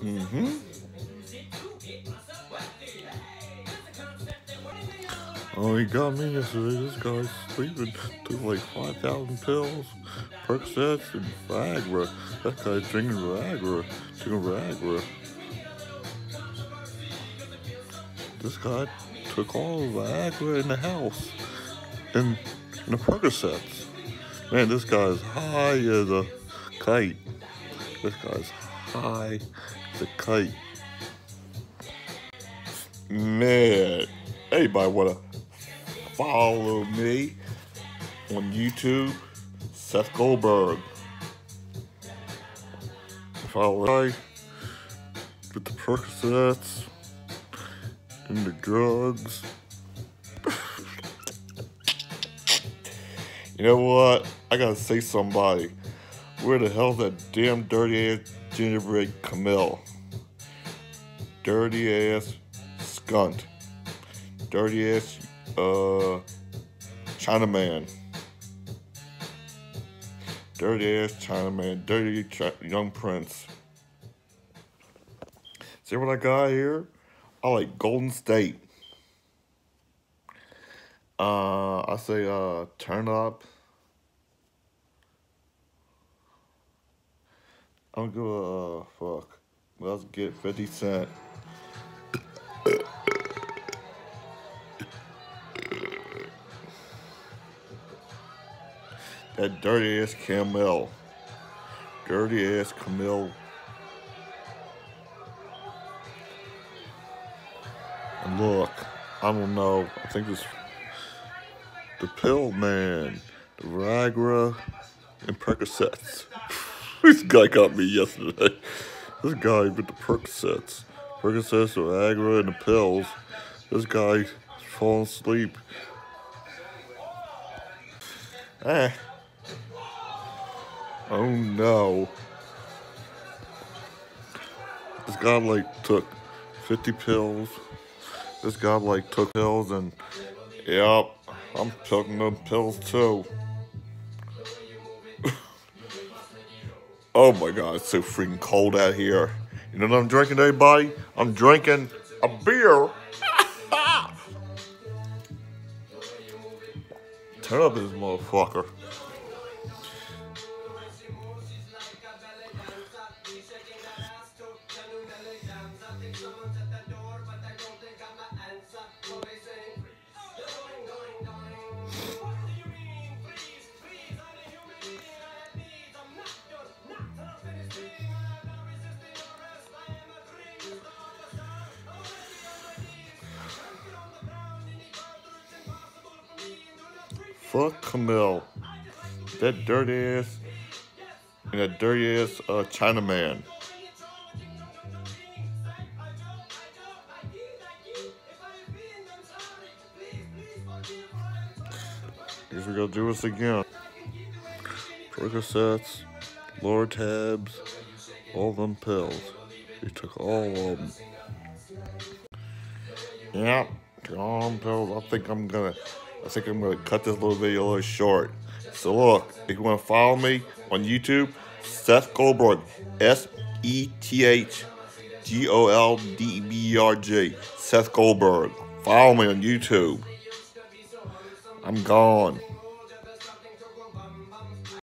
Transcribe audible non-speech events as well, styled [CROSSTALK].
Mm-hmm. Oh, he got me yesterday. This guy's sleeping. [LAUGHS] Took like 5,000 pills, Percocets, and Viagra. That guy's drinking Viagra. Drinking Viagra. This guy took all the Viagra in the house. And, and the Percocets. Man, this guy's high as a kite. This guy's high a kite. Man, anybody wanna follow me on YouTube, Seth Goldberg. Follow me with the Percocets and the drugs. you know what? I gotta say somebody. Where the hell's that damn dirty ass gingerbread Camille? Dirty ass skunt. Dirty ass uh, Chinaman. Dirty ass Chinaman. Dirty Ch young prince. See what I got here? I like Golden State. Uh, I say uh, turn up. I'm gonna uh, fuck. Let's get 50 Cent. That dirty ass Camille. Dirty ass Camille. And look, I don't know. I think it's the pill man, the Viagra, and Percocets. [LAUGHS] this guy got me yesterday. This guy with the Percocets. Percocets, the Viagra, and the pills. This guy falling asleep. Eh. Oh no. This guy like took 50 pills. This guy like took pills and yep, I'm taking them pills too. [LAUGHS] oh my god, it's so freaking cold out here. You know what I'm drinking, everybody? I'm drinking a beer. [LAUGHS] Turn up this motherfucker. Fuck Camille. That dirty ass and that dirty ass uh, Chinaman. Guess we're gonna do this again. Percocets, Lortabs, all them pills. He took all of them. Yeah, took all them pills. I think I'm gonna I think I'm gonna cut this little video a little short. So look, if you wanna follow me on YouTube, Seth Goldberg, S-E-T-H-G-O-L-D-B-E-R-G, Seth Goldberg. Follow me on YouTube. I'm gone.